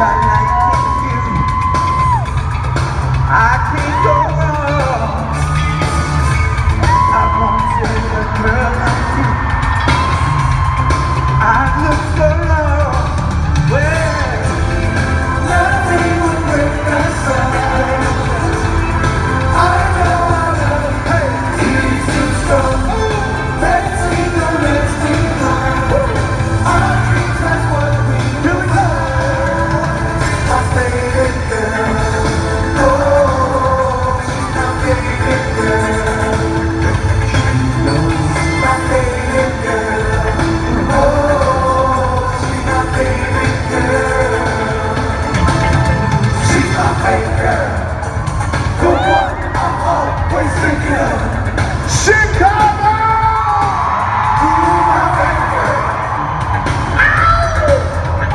sunlight like you. I can't go wrong.